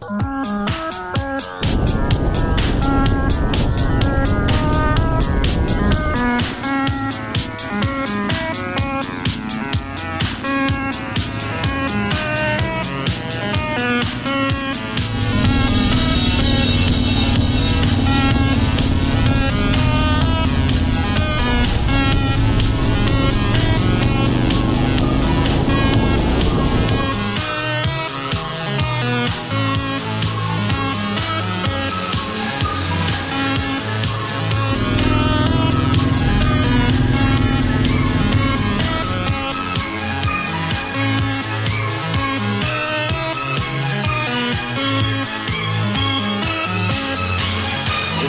Bye.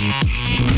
Thank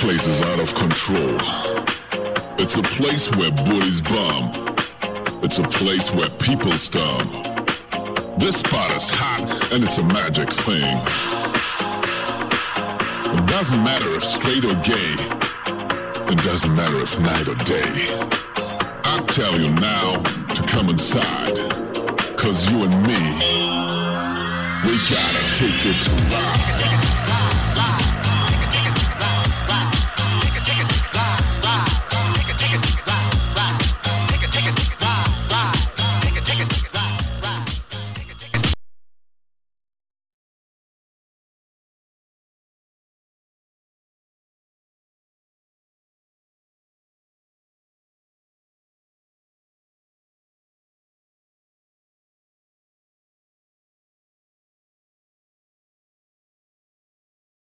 place is out of control. It's a place where booties bum. It's a place where people stomp. This spot is hot and it's a magic thing. It doesn't matter if straight or gay. It doesn't matter if night or day. I tell you now to come inside. Cause you and me, we gotta take it to ride.